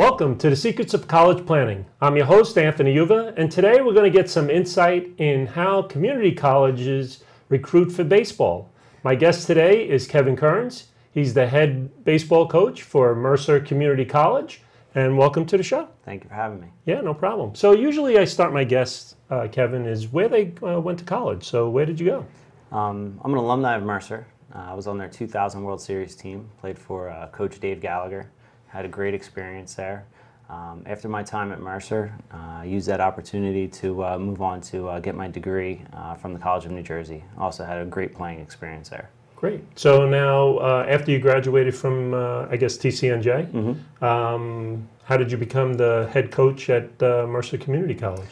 Welcome to the Secrets of College Planning. I'm your host, Anthony Uva, and today we're going to get some insight in how community colleges recruit for baseball. My guest today is Kevin Kerins. He's the head baseball coach for Mercer Community College, and welcome to the show. Thank you for having me. Yeah, no problem. So usually I start my guests, uh, Kevin, is where they uh, went to college. So where did you go? Um, I'm an alumni of Mercer. Uh, I was on their 2000 World Series team, played for uh, Coach Dave Gallagher had a great experience there. Um, after my time at Mercer, uh, I used that opportunity to uh, move on to uh, get my degree uh, from the College of New Jersey. Also had a great playing experience there. Great. So now, uh, after you graduated from, uh, I guess, TCNJ, mm-hmm. um, how did you become the head coach at Mercer Community College?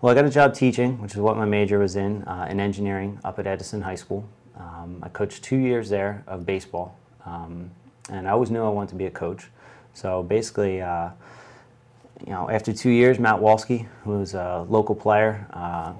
Well, I got a job teaching, which is what my major was in, in engineering up at Edison High School. Um, I coached two years there of baseball, um, and I always knew I wanted to be a coach. So basically, uh, you know, after two years, Matt Walski, who was a local player, uh,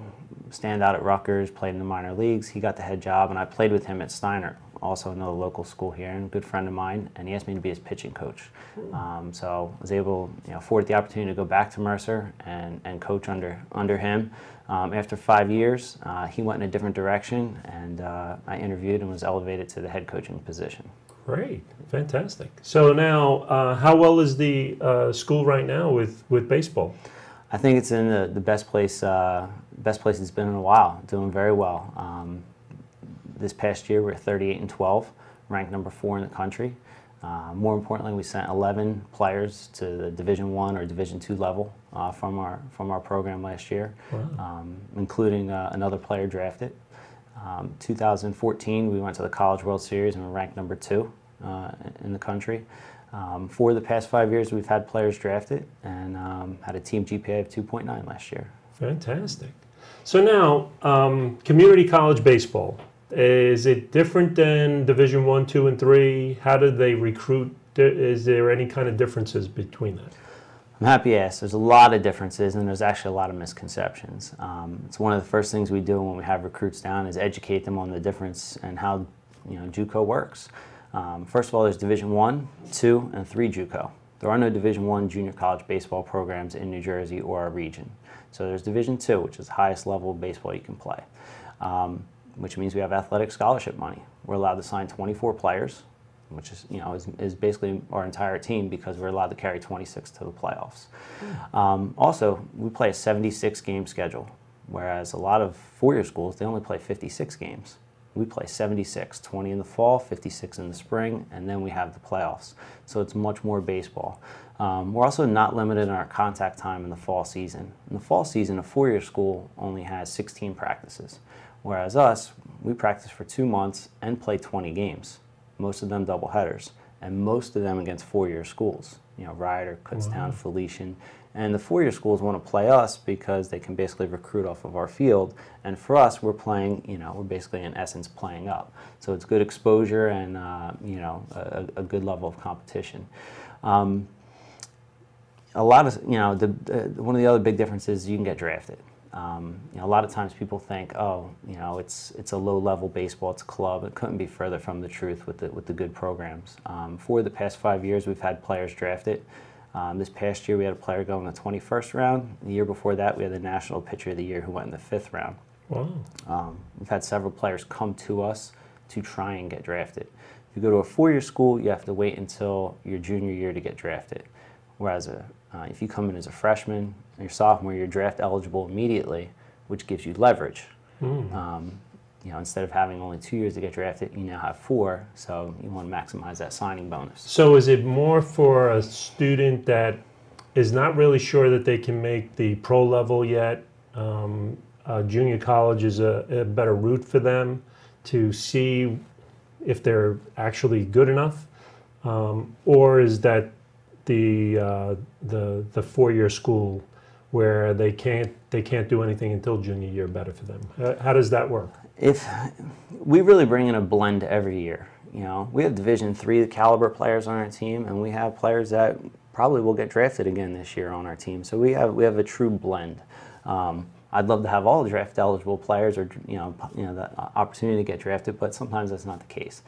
stand out at Rutgers, played in the minor leagues. He got the head job, and I played with him at Steinert, also another local school here, and a good friend of mine. And he asked me to be his pitching coach. Um, so I was able, you know, afforded the opportunity to go back to Mercer and, and coach under under him. Um, after five years, uh, he went in a different direction, and uh, I interviewed and was elevated to the head coaching position. Great, fantastic. So now, uh, how well is the uh, school right now with, with baseball? I think it's in the, the best place uh, best place it's been in a while. Doing very well. Um, this past year, we're 38 and 12, ranked number four in the country. Uh, more importantly, we sent 11 players to the Division One or Division Two level uh, from our from our program last year, wow. um, including uh, another player drafted. Um, 2014, we went to the College World Series and were ranked number two in the country. Um, for the past five years, we've had players drafted and um, had a team GPA of 2.9 last year. Fantastic. So now, um, community college baseball is it different than Division One, Two, and Three? How do they recruit? Is there any kind of differences between that? I'm happy to ask. There's a lot of differences, and there's actually a lot of misconceptions. Um, it's one of the first things we do when we have recruits down is educate them on the difference and how you know JUCO works. Um, first of all, there's Division One, Two, and Three JUCO. There are no Division One junior college baseball programs in New Jersey or our region. So there's Division Two, which is the highest level of baseball you can play, um, which means we have athletic scholarship money. We're allowed to sign 24 players which is you know is, is basically our entire team because we're allowed to carry 26 to the playoffs. Um, also, we play a 76 game schedule, whereas a lot of four-year schools they only play 56 games. We play 76, 20 in the fall, 56 in the spring, and then we have the playoffs. So it's much more baseball. Um, we're also not limited in our contact time in the fall season. In the fall season, a four-year school only has 16 practices, whereas us, we practice for two months and play 20 games most of them double headers, and most of them against four-year schools. You know, Rider, Kutztown, wow. Felician. And the four-year schools want to play us because they can basically recruit off of our field. And for us, we're playing, you know, we're basically in essence playing up. So it's good exposure and, uh, you know, a, a, good level of competition. Um, a lot of, you know, the, uh, one of the other big differences is you can get drafted. Um, you know, a lot of times people think, oh, you know, it's it's a low-level baseball, it's a club. It couldn't be further from the truth with the with the good programs. Um, for the past five years, we've had players drafted. Um, this past year, we had a player go in the 21st round. The year before that, we had the National Pitcher of the Year who went in the fifth round. Wow. Um, we've had several players come to us to try and get drafted. If you go to a four-year school, you have to wait until your junior year to get drafted. Whereas a, uh, if you come in as a freshman, your sophomore, you're draft eligible immediately, which gives you leverage. Mm. Um, you know, instead of having only two years to get drafted, you now have four. So you want to maximize that signing bonus. So is it more for a student that is not really sure that they can make the pro level yet? Um, uh, junior college is a, a, better route for them to see if they're actually good enough, um, or is that the uh, the the four year school where they can't they can't do anything until junior year better for them. How does that work? If we really bring in a blend every year, you know, we have Division three caliber players on our team, and we have players that probably will get drafted again this year on our team. So we have we have a true blend. Um, I'd love to have all the draft eligible players or you know you know the opportunity to get drafted, but sometimes that's not the case.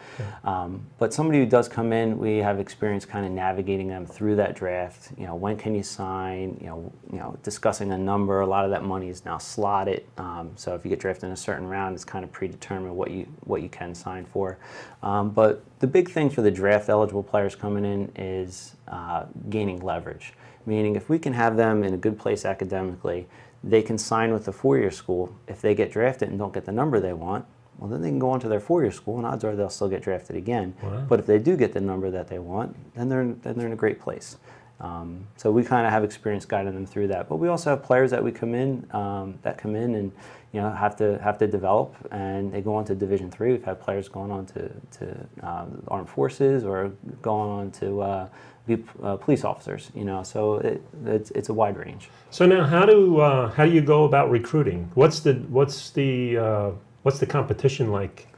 Um, but somebody who does come in, we have experience kind of navigating them through that draft. You know, when can you sign? You know, you know, discussing a number. A lot of that money is now slotted. Um, so if you get drafted in a certain round, it's kind of predetermined what you what you can sign for. Um, but the big thing for the draft eligible players coming in is uh, gaining leverage. Meaning, if we can have them in a good place academically they can sign with the four-year school. If they get drafted and don't get the number they want, well, then they can go on to their four-year school, and odds are they'll still get drafted again. Wow. But if they do get the number that they want, then they're in, then they're in a great place. Um, so we kind of have experience guiding them through that. But we also have players that we come in um, that come in and you know have to have to develop, and they go on to Division three. We've had players going on to to uh, armed forces or going on to uh, be uh, police officers. You know, so it, it's, it's a wide range. So now, how do uh, how do you go about recruiting? What's the what's the uh, what's the competition like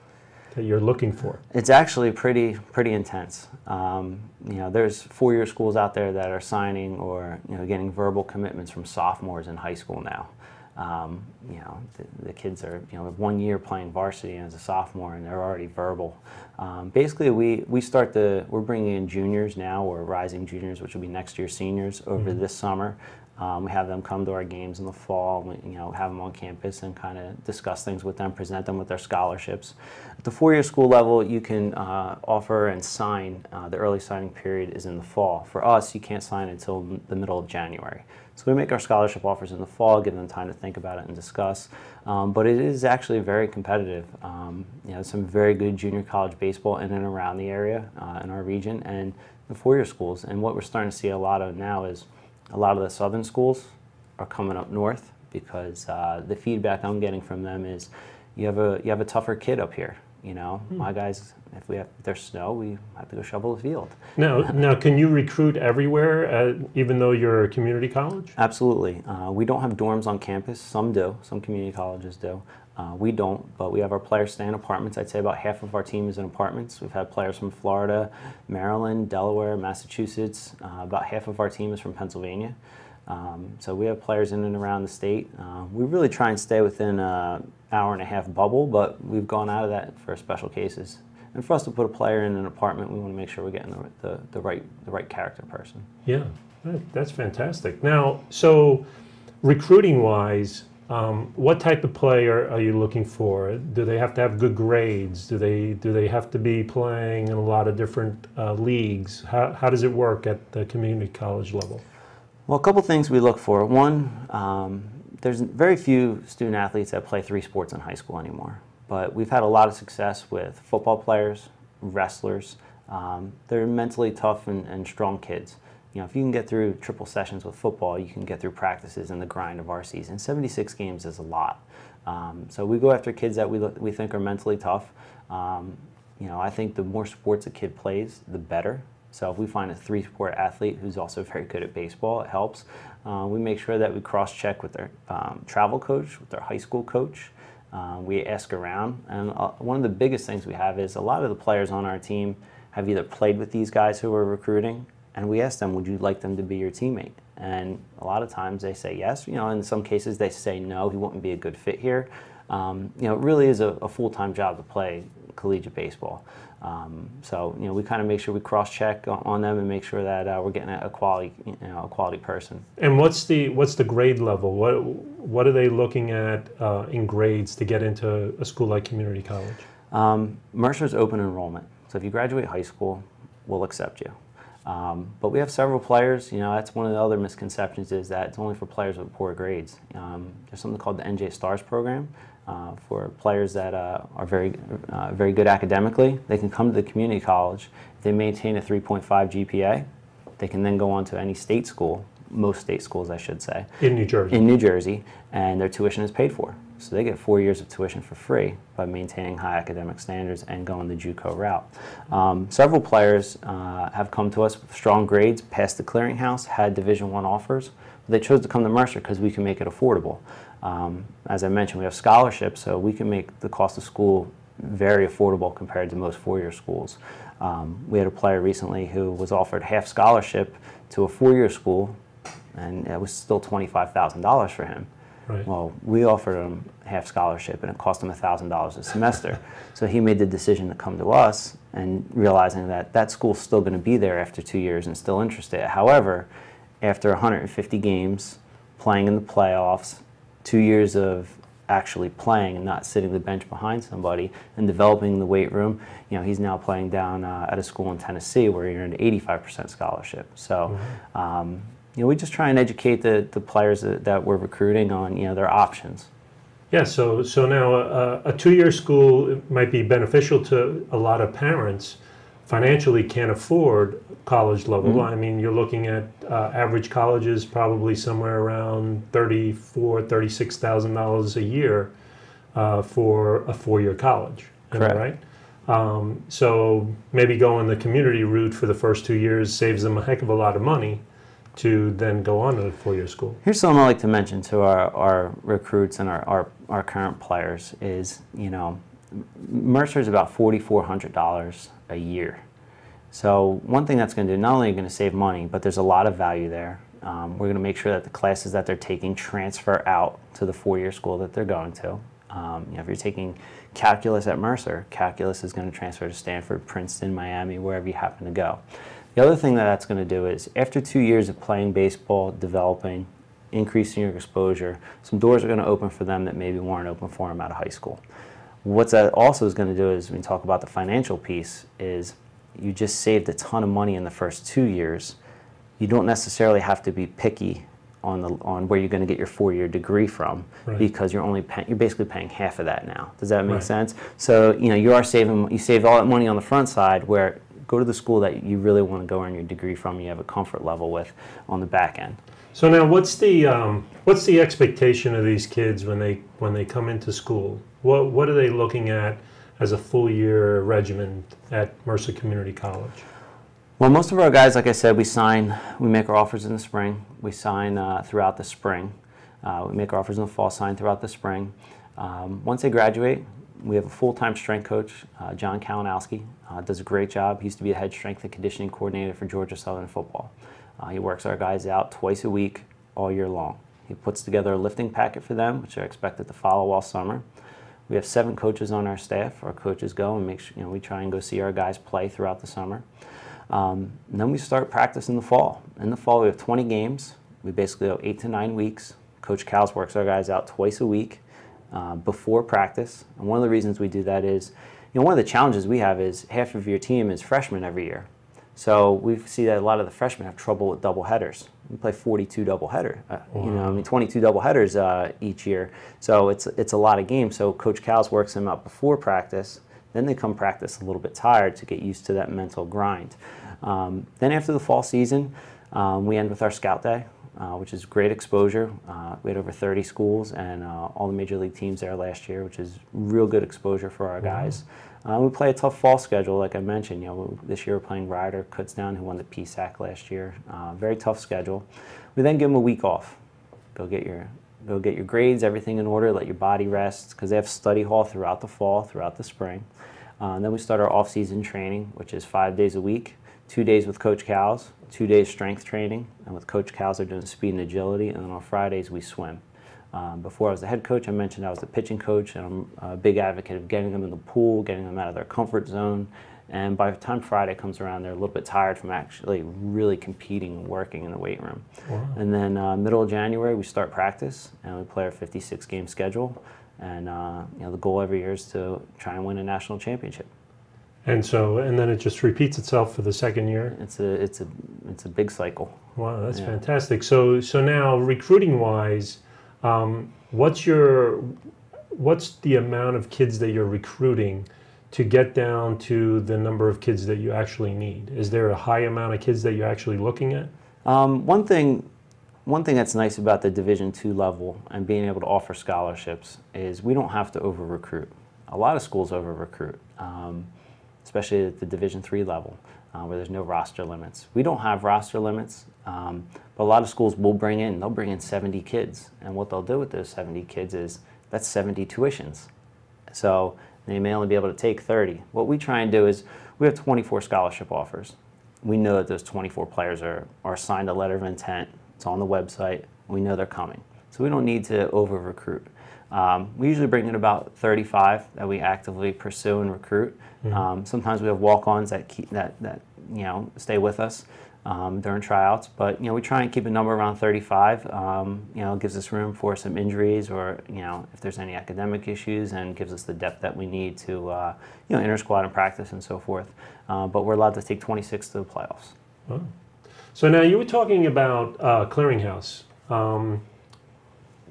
that you're looking for? It's actually pretty pretty intense. Um, you know, there's four-year schools out there that are signing or you know getting verbal commitments from sophomores in high school now. Um, you know, the, the, kids are you know one year playing varsity as a sophomore and they're already verbal. Um, basically, we we start the we're bringing in juniors now or rising juniors, which will be next year seniors over mm-hmm. this summer. Um, we have them come to our games in the fall. We, you know, have them on campus and kind of discuss things with them, present them with their scholarships. At the four-year school level, you can uh, offer and sign. Uh, the early signing period is in the fall. For us, you can't sign until the middle of January. So we make our scholarship offers in the fall, give them time to think about it and discuss. Um, but it is actually very competitive. Um, you know, some very good junior college baseball in and around the area uh, in our region and the four-year schools. And what we're starting to see a lot of now is a lot of the southern schools are coming up north because uh, the feedback I'm getting from them is you have a you have a tougher kid up here. You know, hmm. my guys, if we have if there's snow, we have to go shovel the field. Now, now, can you recruit everywhere, uh, even though you're a community college? Absolutely. Uh, we don't have dorms on campus. Some do. Some community colleges do. Uh, we don't, but we have our players stay in apartments. I'd say about half of our team is in apartments. We've had players from Florida, Maryland, Delaware, Massachusetts. Uh, about half of our team is from Pennsylvania. Um, so we have players in and around the state. Uh, we really try and stay within an hour and a half bubble, but we've gone out of that for special cases. And for us to put a player in an apartment, we want to make sure we're getting the, the, the right the right character person. Yeah, that's fantastic. Now, so recruiting wise, um, what type of player are you looking for? Do they have to have good grades? Do they do they have to be playing in a lot of different uh, leagues? How, how does it work at the community college level? Well, a couple things we look for. One, um, there's very few student athletes that play three sports in high school anymore, but we've had a lot of success with football players, wrestlers. Um, they're mentally tough and, and strong kids you know, if you can get through triple sessions with football, you can get through practices and the grind of our season. 76 games is a lot. Um, so we go after kids that we, we think are mentally tough. Um, you know, I think the more sports a kid plays, the better. So if we find a three-sport athlete who's also very good at baseball, it helps. Uh, we make sure that we cross-check with their um, travel coach, with their high school coach. Uh, we ask around, and uh, one of the biggest things we have is a lot of the players on our team have either played with these guys who we're recruiting and we ask them, would you like them to be your teammate? And a lot of times they say yes. You know, in some cases they say no, he wouldn't be a good fit here. Um, you know, it really is a, a full-time job to play collegiate baseball. Um, so you know, we kind of make sure we cross-check on them and make sure that uh, we're getting a quality, you know, a quality person. And what's the what's the grade level? What what are they looking at uh, in grades to get into a school like community college? Um, Mercer's open enrollment. So if you graduate high school, we'll accept you. Um, but we have several players, you know, that's one of the other misconceptions is that it's only for players with poor grades. Um, there's something called the NJ STARS program uh, for players that uh, are very, uh, very good academically. They can come to the community college. If they maintain a 3.5 GPA, they can then go on to any state school, most state schools I should say. In New Jersey. In New Jersey, and their tuition is paid for. So they get four years of tuition for free by maintaining high academic standards and going the JUCO route. Um, several players uh, have come to us with strong grades, passed the clearinghouse, had Division One offers. But They chose to come to Mercer because we can make it affordable. Um, as I mentioned, we have scholarships, so we can make the cost of school very affordable compared to most four-year schools. Um, we had a player recently who was offered half scholarship to a four-year school, and it was still $25,000 for him Right. Well, we offered him half scholarship and it cost him $1,000 a semester. so he made the decision to come to us and realizing that that school's still going to be there after two years and still interested. However, after 150 games, playing in the playoffs, two years of actually playing and not sitting the bench behind somebody and developing the weight room. You know, he's now playing down uh, at a school in Tennessee where he earned 85% scholarship. So, um, you know, we just try and educate the, the players that, that we're recruiting on, you know, their options. Yeah, so so now a, a two-year school might be beneficial to a lot of parents. Financially, can't afford college level. I mean, you're looking at uh, average colleges probably somewhere around thirty-four, thirty-six thousand dollars a year uh, for a four-year college. Correct. right? Um, so maybe going the community route for the first two years saves them a heck of a lot of money to then go on to four-year school. Here's something I like to mention to our, our recruits and our, our, our current players is, you know, Mercer is about $4,400 a year. So one thing that's going to do, not only are going to save money, but there's a lot of value there. Um, we're going to make sure that the classes that they're taking transfer out to the four-year school that they're going to. Um, you know, if you're taking calculus at Mercer, calculus is going to transfer to Stanford, Princeton, Miami, wherever you happen to go. The other thing that that's going to do is after two years of playing baseball, developing, increasing your exposure, some doors are going to open for them that maybe weren't open for them out of high school. What that also is going to do is when we talk about the financial piece is you just saved a ton of money in the first two years. You don't necessarily have to be picky on the on where you're going to get your four-year degree from Right. because you're only pay, you're basically paying half of that now. Does that make Right. sense? So you know you are saving you saved all that money on the front side where go to the school that you really want to go earn your degree from. You have a comfort level with on the back end. So now, what's the um, what's the expectation of these kids when they when they come into school? What what are they looking at as a full year regimen at Mercer Community College? Well, most of our guys, like I said, we sign, we make our offers in the spring. We sign uh, throughout the spring. Uh, we make our offers in the fall, sign throughout the spring. Um, once they graduate, we have a full-time strength coach, uh, John Kalinowski. Uh, does a great job. He used to be the head strength and conditioning coordinator for Georgia Southern football. Uh, he works our guys out twice a week, all year long. He puts together a lifting packet for them, which they're expected to follow all summer. We have seven coaches on our staff. Our coaches go and make sure, you know, we try and go see our guys play throughout the summer. Um, then we start practice in the fall. In the fall, we have 20 games. We basically have eight to nine weeks. Coach Cows works our guys out twice a week uh, before practice. And one of the reasons we do that is, you know, one of the challenges we have is half of your team is freshmen every year. So we see that a lot of the freshmen have trouble with double headers. We play 42 double header, uh, you know, I mean 22 double headers uh, each year. So it's it's a lot of games. So Coach Cows works them out before practice. Then they come practice a little bit tired to get used to that mental grind. Um, then after the fall season, um, we end with our scout day, uh, which is great exposure. Uh, we had over 30 schools and uh, all the major league teams there last year, which is real good exposure for our guys. Uh, we play a tough fall schedule, like I mentioned. You know, this year we're playing Rider Kutztown, who won the PSAC last year. Uh, very tough schedule. We then give them a week off. Go get your go get your grades, everything in order. Let your body rest because they have study hall throughout the fall, throughout the spring. Uh, and then we start our off-season training, which is five days a week. Two days with Coach Cows, two days strength training, and with Coach Cows they're doing speed and agility. And then on Fridays we swim. Um, before I was the head coach, I mentioned I was the pitching coach, and I'm a big advocate of getting them in the pool, getting them out of their comfort zone. And by the time Friday comes around, they're a little bit tired from actually really competing and working in the weight room. Wow. And then uh, middle of January, we start practice, and we play our 56 game schedule. And uh, you know, the goal every year is to try and win a national championship. And so, and then it just repeats itself for the second year. It's a it's a it's a big cycle. Wow, that's Yeah. fantastic. So, so now recruiting wise, um, what's your what's the amount of kids that you're recruiting to get down to the number of kids that you actually need? Is there a high amount of kids that you're actually looking at? Um, one thing, one thing that's nice about the Division two level and being able to offer scholarships is we don't have to over recruit. A lot of schools over recruit, um, especially at the Division three level, uh, where there's no roster limits. We don't have roster limits, um, but a lot of schools will bring in. They'll bring in 70 kids, and what they'll do with those 70 kids is that's 70 tuitions. So they may only be able to take 30. What we try and do is we have 24 scholarship offers. We know that those 24 players are, are signed a letter of intent. It's on the website. We know they're coming. So we don't need to over recruit. Um, we usually bring in about 35 that we actively pursue and recruit. Um, sometimes we have walk-ons that keep that that you know stay with us um, during tryouts, but you know we try and keep a number around 35. Um, you know, it gives us room for some injuries or you know if there's any academic issues, and gives us the depth that we need to uh, you know inter squad and practice and so forth. Uh, but we're allowed to take 26 to the playoffs. So now you were talking about uh, clearinghouse. Um,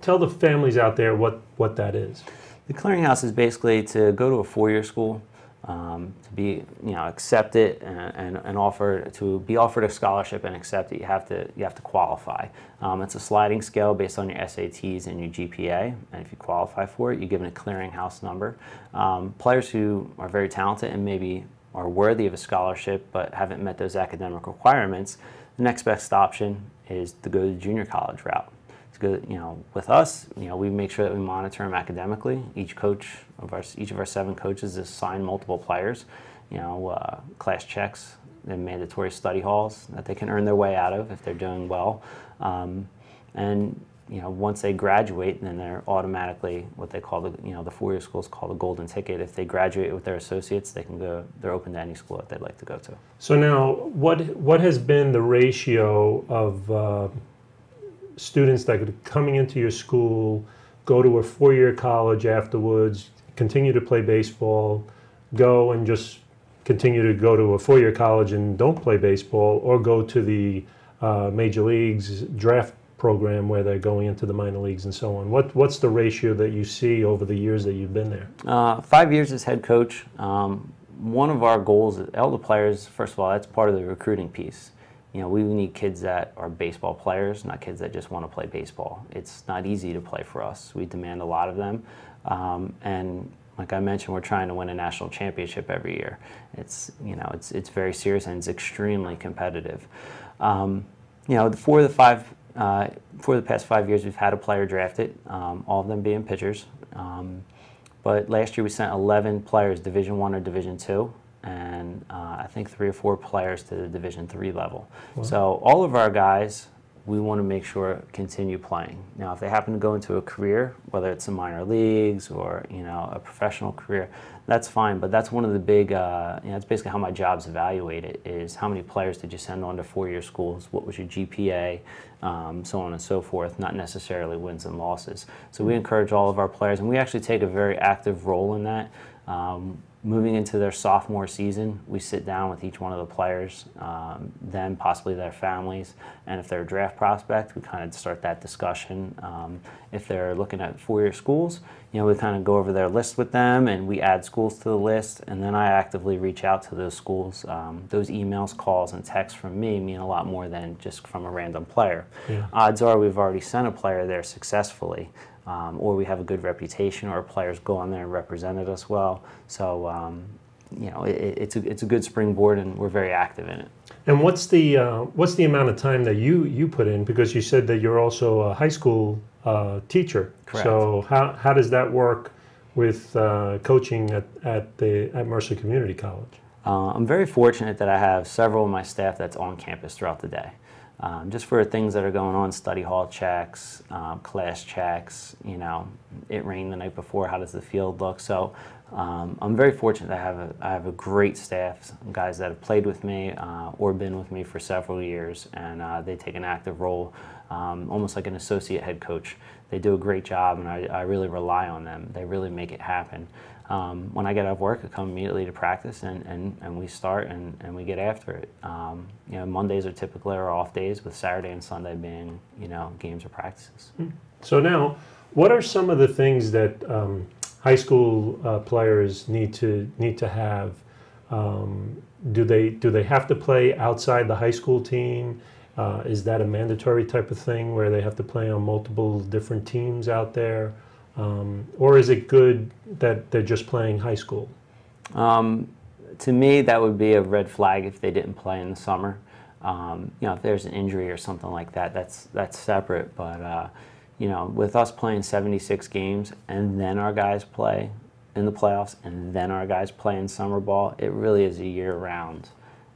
tell the families out there what, what that is. The clearinghouse is basically to go to a four-year school, um, to be, you know, accept it and, and, and offer to be offered a scholarship and accept it. You have to you have to qualify. Um, it's a sliding scale based on your SATs and your GPA, and if you qualify for it, you're given a clearinghouse number. Um, players who are very talented and maybe are worthy of a scholarship but haven't met those academic requirements, the next best option is to go the junior college route to go, you know, with us, you know, we make sure that we monitor them academically. Each coach of our, each of our seven coaches is assigned multiple players, you know, uh, class checks and mandatory study halls that they can earn their way out of if they're doing well. Um, and you know, once they graduate, then they're automatically what they call the, you know, the four-year schools call the golden ticket. If they graduate with their associates, they can go. They're open to any school that they'd like to go to. So now, what what has been the ratio of uh, students that are coming into your school, go to a four-year college afterwards, continue to play baseball, go and just continue to go to a four-year college and don't play baseball, or go to the uh, major leagues draft program where they're going into the minor leagues and so on. What what's the ratio that you see over the years that you've been there? Uh, five years as head coach. Um, one of our goals, at elder players, first of all, that's part of the recruiting piece. You know, we need kids that are baseball players, not kids that just want to play baseball. It's not easy to play for us. We demand a lot of them, um, and like I mentioned, we're trying to win a national championship every year. It's you know, it's it's very serious and it's extremely competitive. Um, you know, for the five uh, for the past five years, we've had a player drafted, um, all of them being pitchers. Um, but last year we sent 11 players, Division One or Division Two, and uh, I think three or four players to the Division Three level. So all of our guys, we want to make sure continue playing. Now, if they happen to go into a career, whether it's the minor leagues or you know a professional career, that's fine. But that's one of the big, uh, you know, that's basically how my job's evaluated: is how many players did you send on to four-year schools? What was your GPA? Um, so on and so forth. Not necessarily wins and losses. So we encourage all of our players, and we actually take a very active role in that. Um, moving into their sophomore season, we sit down with each one of the players, um, then possibly their families, and if they're a draft prospect, we kind of start that discussion. Um, if they're looking at four-year schools, you know, we kind of go over their list with them, and we add schools to the list, and then I actively reach out to those schools. Um, those emails, calls, and texts from me mean a lot more than just from a random player. Yeah. Odds are we've already sent a player there successfully um, or we have a good reputation, or our players go on there and represented us well. So, um, you know, it, it's a it's a good springboard, and we're very active in it. And what's the uh, what's the amount of time that you you put in? Because you said that you're also a high school uh, teacher. Correct. So how how does that work with uh, coaching at, at the at Mercer Community College? Uh, I'm very fortunate that I have several of my staff that's on campus throughout the day. Um, just for things that are going on, study hall checks, um, class checks, you know, it rained the night before, how does the field look? So um, I'm very fortunate to have a, I have a great staff, guys that have played with me uh, or been with me for several years, and uh, they take an active role, um, almost like an associate head coach. They do a great job, and I, I really rely on them. They really make it happen. Um, when I get off work, I come immediately to practice and, and, and we start and, and we get after it. Um, you know, Mondays are typically our off days, with Saturday and Sunday being, you know, games or practices. So now, what are some of the things that um, high school uh, players need to need to have? Um, do they do they have to play outside the high school team? Uh, is that a mandatory type of thing where they have to play on multiple different teams out there? Um, or is it good that they're just playing high school? Um, to me, that would be a red flag if they didn't play in the summer. Um, you know, if there's an injury or something like that, that's that's separate. But uh, you know, with us playing 76 games and then our guys play in the playoffs and then our guys play in summer ball, it really is a year-round.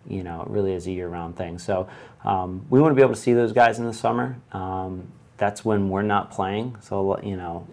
You know, it really is a year-round thing. So um, we want to be able to see those guys in the summer. Um, that's when we're not playing. So you know,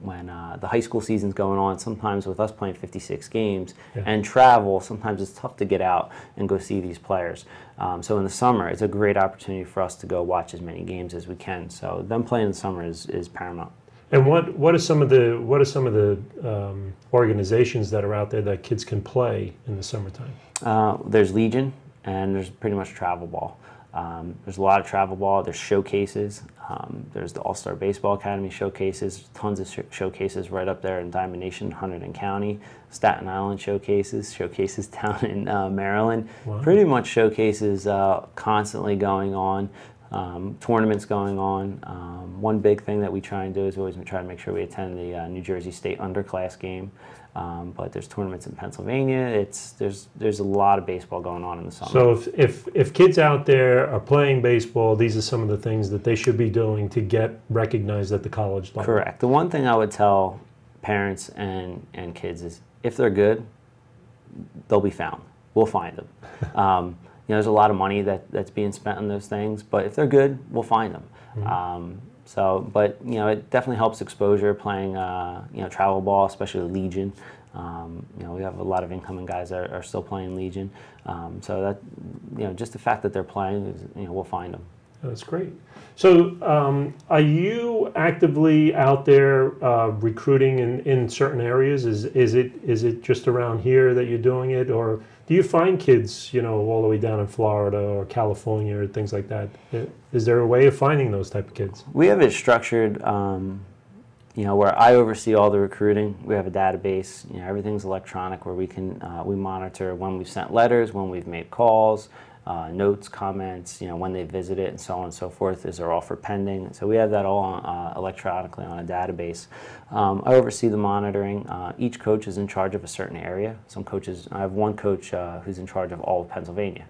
when uh, the high school season's going on, sometimes with us playing 56 games Yeah. and travel, sometimes it's tough to get out and go see these players. Um, so in the summer, it's a great opportunity for us to go watch as many games as we can. So them playing in the summer is, is paramount. And what, what are some of the what are some of the um, organizations that are out there that kids can play in the summertime? Uh, there's Legion, and there's pretty much travel ball. Um, there's a lot of travel ball. There's showcases. Um, there's the All Star Baseball Academy showcases. Tons of sh- showcases right up there in Diamond Nation, Hunterdon County. Staten Island showcases. Showcases down in uh, Maryland. Wow. Pretty much showcases uh, constantly going on. Um, tournaments going on. Um, one big thing that we try and do is we always try to make sure we attend the uh, New Jersey State underclass game. Um, but there's tournaments in Pennsylvania. It's there's there's a lot of baseball going on in the summer. So if, if if kids out there are playing baseball, these are some of the things that they should be doing to get recognized at the college level. Correct. The one thing I would tell parents and and kids is if they're good, they'll be found. We'll find them. you know, there's a lot of money that, that's being spent on those things, but if they're good, we'll find them. Um, so, but you know, it definitely helps exposure playing, uh, you know, travel ball, especially Legion. Um, you know, we have a lot of incoming guys that are, are still playing Legion. Um, so that, you know, just the fact that they're playing, is, you know, we'll find them. That's great. So, um, are you actively out there uh, recruiting in, in certain areas? Is is it is it just around here that you're doing it, or do you find kids, you know, all the way down in Florida or California or things like that? Is there a way of finding those type of kids? We have it structured, um, you know, where I oversee all the recruiting. We have a database. You know, everything's electronic, where we can uh, we monitor when we've sent letters, when we've made calls, uh, notes, comments. You know, when they visit it, and so on and so forth. Is their for pending? So we have that all uh, electronically on a database. Um, I oversee the monitoring. Uh, each coach is in charge of a certain area. Some coaches. I have one coach uh, who's in charge of all of Pennsylvania.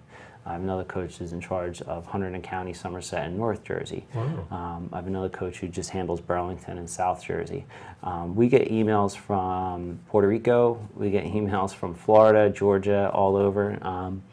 I have another coach who's in charge of Hunterdon County, Somerset, and North Jersey. Wow. Um, I have another coach who just handles Burlington and South Jersey. Um, we get emails from Puerto Rico. We get emails from Florida, Georgia, all over. Um,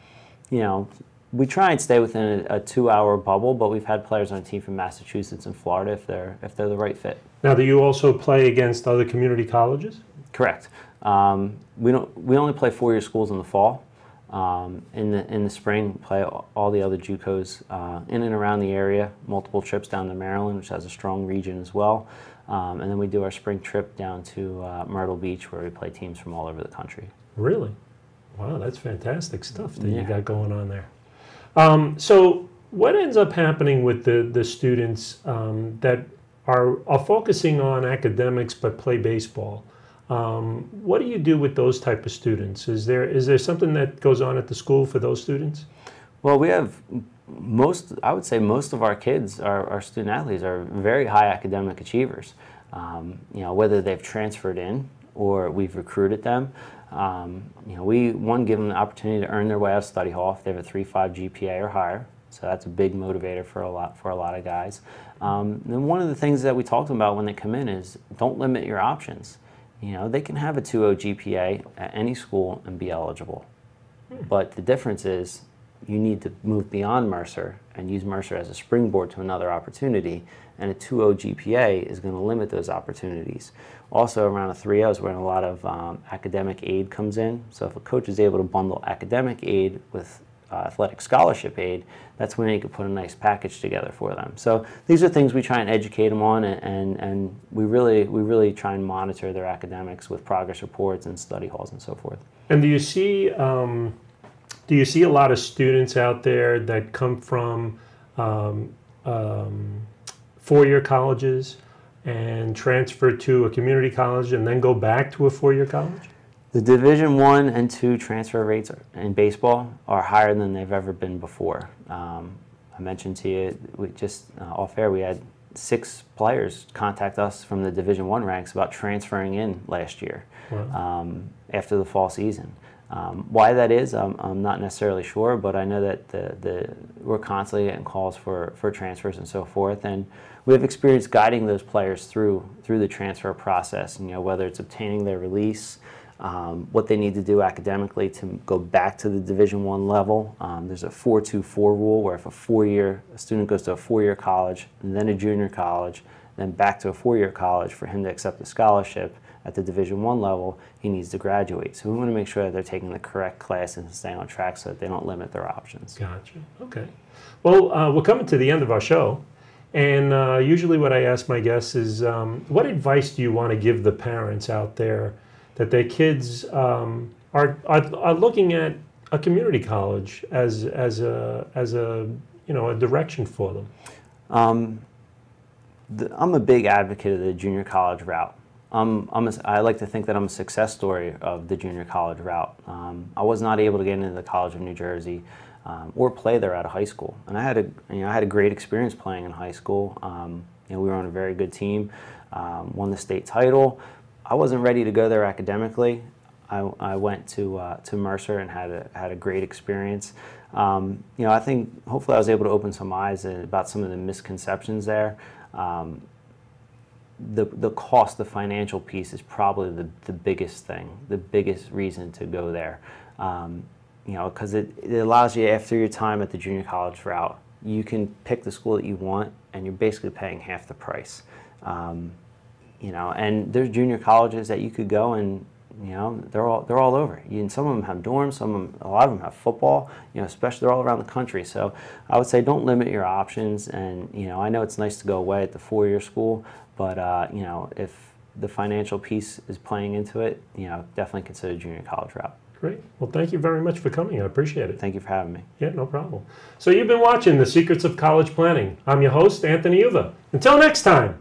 you know, we try and stay within a, a two-hour bubble, but we've had players on a team from Massachusetts and Florida if they're if they're the right fit. Now, do you also play against other community colleges? Correct. Um, we don't. We only play four-year schools in the fall. Um, in the in the spring, play all all the other JUCOs uh, in and around the area. Multiple trips down to Maryland, which has a strong region as well. Um, and then we do our spring trip down to uh, Myrtle Beach, where we play teams from all over the country. Really? Wow, that's fantastic stuff that you got going on there. Um, so, what ends up happening with the, the students um, that are, are focusing on academics but play baseball? Um, what do you do with those type of students? Is there is there something that goes on at the school for those students? Well, we have most, I would say most of our kids, our, our student athletes, are very high academic achievers. Um, you know, whether they've transferred in or we've recruited them. Um, you know, we, one, give them the opportunity to earn their way out of study hall if they have a 3.5 GPA or higher. So that's a big motivator for a lot, for a lot of guys. Um, then one of the things that we talked about when they come in is don't limit your options. You know, they can have a 2.0 GPA at any school and be eligible. But the difference is you need to move beyond Mercer and use Mercer as a springboard to another opportunity. And a 2.0 GPA is going to limit those opportunities. Also, around a 3.0 is when a lot of um, academic aid comes in. So, if a coach is able to bundle academic aid with uh, athletic scholarship aid, that's when he can put a nice package together for them. So, these are things we try and educate them on, and, and, and we, really, we really try and monitor their academics with progress reports and study halls and so forth. And do you see um, do you see a lot of students out there that come from um, um, four-year colleges and transfer to a community college and then go back to a four-year college? The Division One and Two transfer rates in baseball are higher than they've ever been before. Um, I mentioned to you, we just uh, off air, we had six players contact us from the Division One ranks about transferring in last year Wow. um, after the fall season. Um, why that is, I'm, I'm not necessarily sure, but I know that the, the, we're constantly getting calls for, for transfers and so forth, and we have experience guiding those players through through the transfer process. You know, whether it's obtaining their release, um, what they need to do academically to go back to the Division One level. Um, there's a 424 rule where if a four-year a student goes to a four-year college, and then a junior college, then back to a four-year college for him to accept a scholarship at the Division One level, he needs to graduate. So we want to make sure that they're taking the correct class and staying on track so that they don't limit their options. Gotcha. Okay. Well, uh, we're coming to the end of our show. And uh, usually, what I ask my guests is um, what advice do you want to give the parents out there that their kids um, are, are, are looking at a community college as, as, a, as a, you know, a direction for them? Um, the, I'm a big advocate of the junior college route. I'm, I'm a, I like to think that I'm a success story of the junior college route. Um, I was not able to get into the College of New Jersey um, or play there out of high school, and I had a you know I had a great experience playing in high school. Um, you know, we were on a very good team, um, won the state title. I wasn't ready to go there academically. I, I went to uh, to Mercer and had a had a great experience. Um, you know, I think hopefully I was able to open some eyes about some of the misconceptions there. Um, the, the cost, the financial piece is probably the, the biggest thing, the biggest reason to go there. Um, you know, because it, it allows you after your time at the junior college route, you can pick the school that you want and you're basically paying half the price. Um, you know, and there's junior colleges that you could go and you know they're all they're all over. You, and some of them have dorms, some of them, a lot of them have football. You know, especially they're all around the country. So I would say don't limit your options. And you know, I know it's nice to go away at the four-year school, but uh, you know, if the financial piece is playing into it, you know, definitely consider junior college route. Great. Well, thank you very much for coming. I appreciate it. Thank you for having me. Yeah, no problem. So you've been watching The Secrets of College Planning. I'm your host, Anthony Uva. Until next time.